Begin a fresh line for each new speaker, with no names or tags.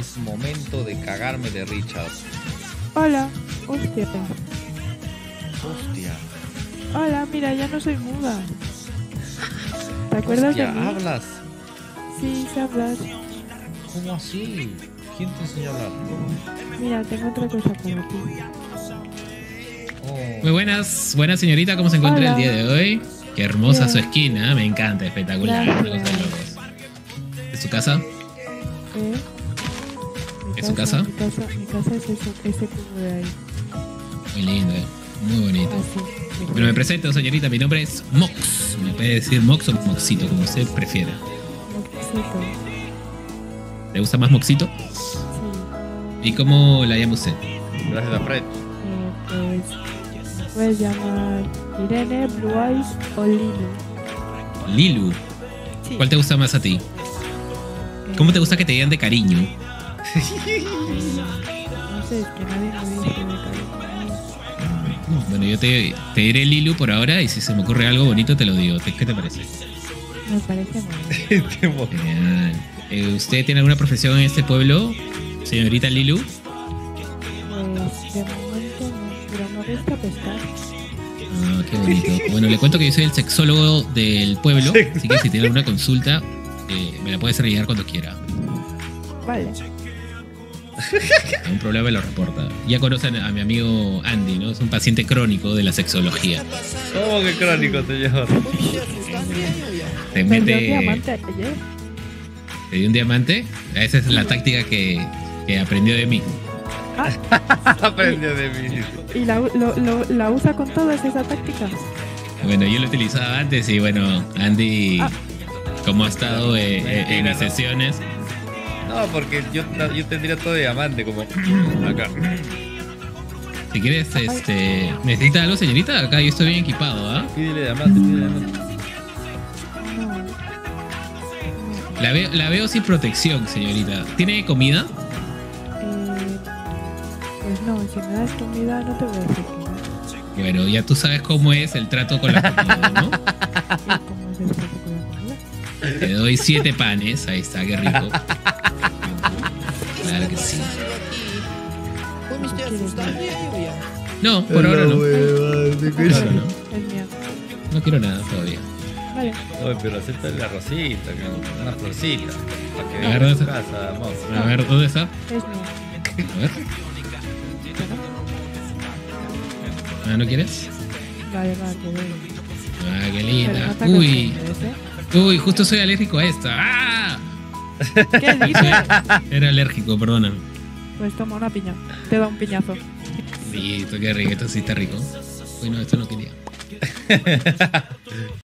es momento de cagarme de Richard.
Hola, hostia.
Hostia.
Hola, mira, ya no soy muda. ¿Te acuerdas
Hostia,
de mí?
hablas.
Sí, sé hablar.
¿Cómo así? ¿Quién te enseñó a hablar?
Mira, tengo otra cosa para ti.
Oh,
Muy buenas, buenas señorita, ¿cómo se encuentra
Hola.
el día de hoy? Qué hermosa
Bien.
su esquina, me encanta, espectacular.
Gracias.
una cosa de locos. ¿Es su casa?
¿Eh?
¿Es su casa?
Mi casa, mi casa es ese, ese cubo de ahí.
Muy lindo, eh, muy bonito.
Así.
Bueno, me presento, señorita, mi nombre es Mox. Me puede decir Mox o Moxito, como usted prefiera.
Moxito.
¿Le gusta más Moxito?
Sí.
¿Y cómo la llama usted?
gracias a Fred.
Eh, pues. Puedes llamar Irene, Blue Eyes o Lilo.
Lilu.
Sí.
¿Cuál te gusta más a ti?
Eh,
¿Cómo te gusta que te digan de cariño?
No sé, es que nadie me.
Bueno, yo te, te diré Lilu por ahora y si se me ocurre algo bonito te lo digo. ¿Te- ¿Qué te parece?
Me parece muy bien.
Genial. Eh, ¿Usted tiene alguna profesión en este pueblo, señorita Lilu?
Pues de momento no, pero me gusta pescar.
Ah, qué bonito. Bueno, le cuento que yo soy el sexólogo del pueblo, así que si tiene alguna consulta, eh, me la puede hacer llegar cuando quiera.
Vale.
Un problema lo reporta. Ya conocen a mi amigo Andy, ¿no? Es un paciente crónico de la sexología.
¿Cómo que crónico, señor?
Dio
mete,
diamante ayer.
te dio un diamante. Esa es la táctica que, que aprendió de mí.
Aprendió de mí.
¿Y la, lo- lo- la usa con todas esa táctica?
Bueno, yo lo utilizaba antes y bueno, Andy,
Ah.
como ha estado eh, eh, en las sesiones,
No, porque yo, yo tendría todo de diamante, como acá.
si quieres, este, necesita algo, señorita, acá yo estoy bien equipado, ¿ah?
Pídele diamante, pídele diamante.
No. no.
La veo, la veo sin protección, señorita. ¿Tiene comida?
Eh, pues no, si me das comida no te voy a decir que no.
Bueno, ya tú sabes cómo es el trato con la comida, ¿no?
¿Y cómo es el trato?
Te doy siete panes, ahí está, qué rico. Claro que sí. No, por ahora no. Por ahora no. No quiero nada todavía.
Vale.
Oye, pero acepta la rosita, que- una florcita. Para que
A ver,
a tu
¿dónde
casa.
A ver, ¿dónde está? A ver. Ah, ¿no quieres?
Vale, va, te doy.
Ah, qué linda.
no
Uy. Uy, justo soy alérgico a esta. ¡Ah!
¿Qué dices?
Era alérgico, perdóname.
Pues toma una piña. Te da un piñazo.
Listo, qué rico, esto sí está rico. Uy, no, esto no quería.